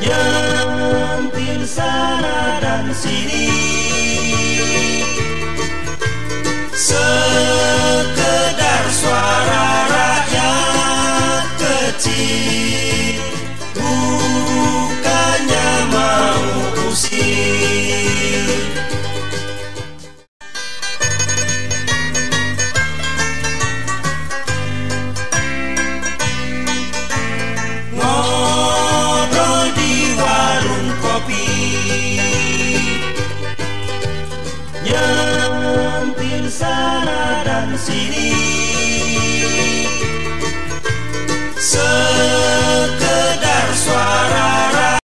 Nyentil sana dan sini. Sekedar suara rakyat kecil. kopi Nyentil sana dan sini.